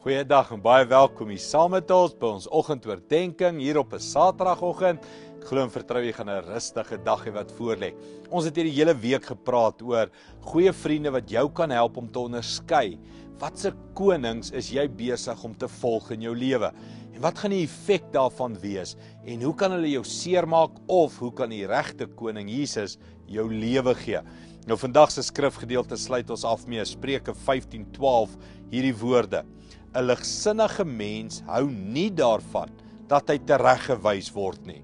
Goeiedag en baie welkom hier saam met ons by ons oggendoordenkings hier op 'n Saterdagoggend. Ek glo en vertrou jy gaan 'n rustige dag hê wat voorlê. Ons het hierdie hele week gepraat oor goeie vriende wat jou kan help om te onderskei watse konings is jy besig om te volg in jou lewe en wat gaan die effek daarvan wees en hoe kan hulle jou seermaak of hoe kan die regte koning Jesus jou lewe gee. Nou vandag se skrifgedeelte sluit ons af mee Spreuke 15:12 hierdie woorde. 'n Ligsinnige mens hou nie daarvan dat hy tereggewys word nie.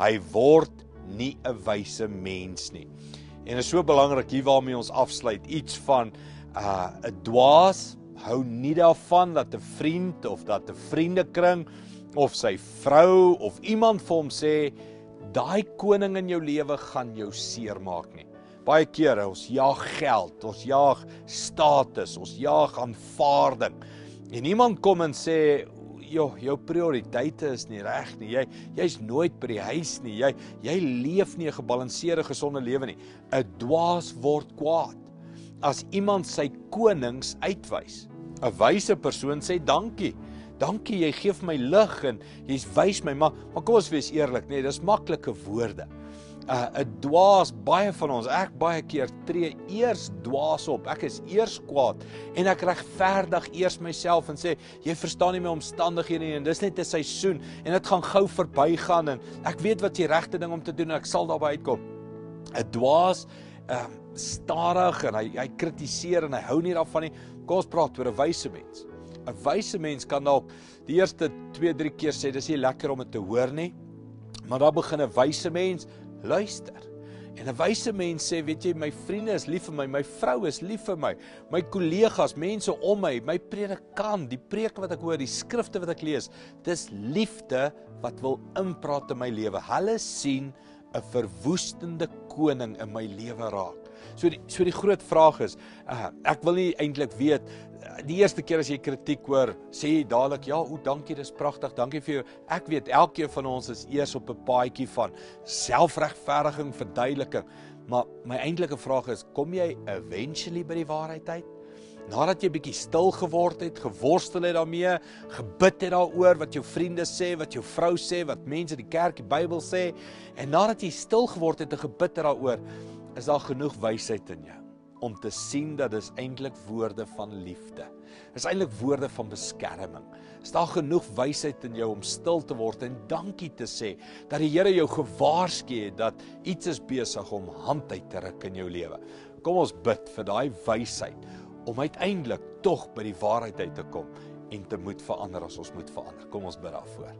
Hy word nie 'n wyse mens nie. En is so belangrik hier waarmee ons afsluit iets van uh, 'n dwaas hou nie daarvan dat 'n vriend of dat 'n vriendekring of sy vrou of iemand vir hom sê daai koning in jou lewe gaan jou seermaak nie. Baie kere ons jaag geld, ons jaag status, ons jaag aanvaarding. En iemand kom en sê, "Jo, jou prioriteite is nie reg nie. Jy jy's nooit by die huis nie. Jy jy leef nie 'n gebalanseerde gesonde lewe nie." 'n Dwaas word kwaad as iemand sy konings uitwys. 'n Wyse persoon sê, "Dankie." Dankie, jy gee vir my lig en jy's wys my, maar maar kom ons wees eerlik, nee, dis maklike woorde uh, 'n dwaas baie van ons ek baie keer tree eers dwaas op. Ek is eers kwaad en ek regverdig eers myself en sê jy verstaan nie my omstandighede nie en dis net 'n seisoen en dit gaan gou verbygaan en ek weet wat die regte ding om te doen en ek sal daarby uitkom. 'n dwaas um, stadig en hy hy kritiseer en hy hou nie daarvan nie. Kom ons praat oor 'n wyse mens. 'n wyse mens kan dalk die eerste 2 3 keer sê dis nie lekker om dit te hoor nie. Maar dan begin 'n wyse mens luister. En 'n wyse mens sê, weet jy, my vriende is lief vir my, my vrou is lief vir my, my kollegas, mense om my, my predikant, die preek wat ek hoor, die skrifte wat ek lees, dis liefde wat wil inpraat in my lewe. Hulle sien 'n verwoestende koning in my lewe raak. So die so die groot vraag is, uh, ek wil nie eintlik weet die eerste keer as jy kritiek hoor, sê jy dadelik ja, o, dankie, dis pragtig. Dankie vir jou. Ek weet elkeen van ons is eers op 'n paadjie van selfregverdiging, verduideliking. Maar my eintlike vraag is, kom jy eventually by die waarheid uit? Nadat jy bietjie stil geword het, geworstel het daarmee, gebid het daaroor wat jou vriende sê, wat jou vrou sê, wat mense in die kerk die Bybel sê, en nadat jy stil geword het en gebid het daaroor, is daar genoeg wysheid in jou om te sien dat dis eintlik woorde van liefde. Dis eintlik woorde van beskerming. Is daar genoeg wysheid in jou om stil te word en dankie te sê dat die Here jou gewaarsku het dat iets is besig om hand uit te ruk in jou lewe. Kom ons bid vir daai wysheid om uiteindelik tog by die waarheid uit te kom en te moet verander as ons moet verander. Kom ons bid daarvoor.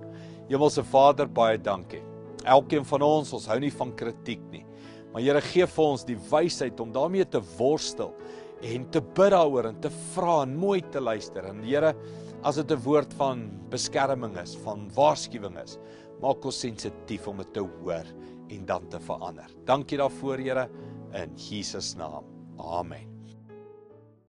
Hemelse Vader, baie dankie. Elkeen van ons, ons hou nie van kritiek nie. Maar Here gee vir ons die wysheid om daarmee te worstel en te bid daaroor en te vra en mooi te luister. En Here, as dit 'n woord van beskerming is, van waarskuwing is, maak ons sensitief om dit te hoor en dan te verander. Dankie daarvoor, Here, in Jesus naam. Amen.